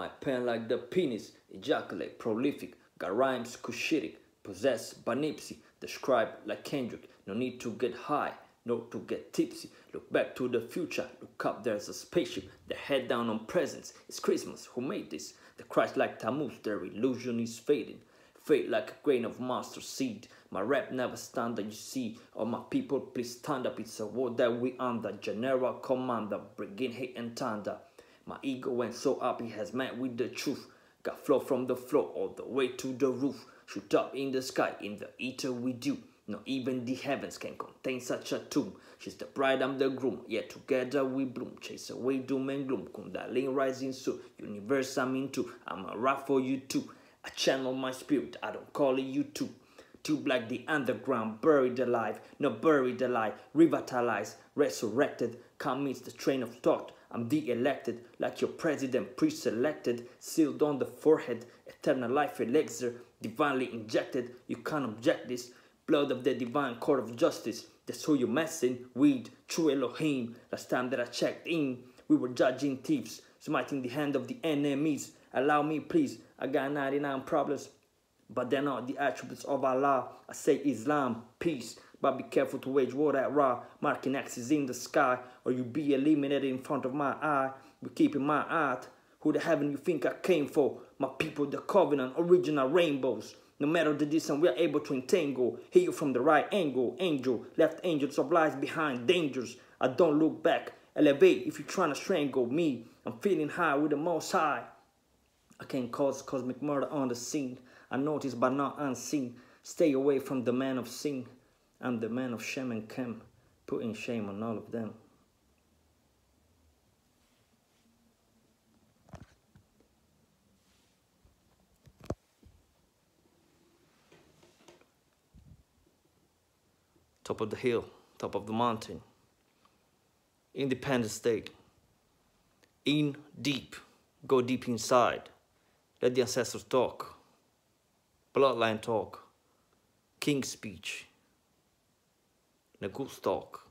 My pen like the penis, ejaculate, prolific, got rhymes cushitic, possess, by describe like Kendrick. No need to get high, no to get tipsy. Look back to the future, look up, there's a spaceship. The head down on presents, it's Christmas, who made this? The Christ like Tammuz, their illusion is fading. Fade like a grain of mustard seed. My rap never stand that you see. All my people, please stand up. It's a war that we under. General Commander, bringing hate and thunder. My ego went so up, he has met with the truth. Got flow from the floor all the way to the roof. Shoot up in the sky, in the ether we do. Not even the heavens can contain such a tomb. She's the bride, I'm the groom. Yet together we bloom. Chase away doom and gloom. Kundalini rising soon. Universe I'm into. I'm a rap for you too. I channel my spirit. I don't call it you too. Tube like the underground, buried alive, not buried alive, revitalized, resurrected, commits the train of thought. I'm the elected, like your president, pre-selected, sealed on the forehead, eternal life elixir, divinely injected. You can't object this. Blood of the divine court of justice. That's who you're messing with, true Elohim. Last time that I checked in, we were judging thieves, smiting the hand of the enemies. Allow me, please. I got 99 problems, but they're not the attributes of Allah. I say Islam, peace. But be careful to wage war at raw, marking axes in the sky, or you be eliminated in front of my eye. Be keeping my eye. Who the heaven you think I came for? My people, the covenant, original rainbows. No matter the distance, we are able to entangle. Hit you from the right angle. Angel, left angels of lies behind dangers. I don't look back. Elevate if you're trying to strangle me. I'm feeling high with the most high. I can cause cosmic murder on the scene. I notice but not unseen. Stay away from the man of sin. I'm the man of shame and chem, putting shame on all of them. Top of the hill, top of the mountain. Independent state. In deep, go deep inside. Let the ancestors talk. Bloodline talk. King speech. Nagus talk.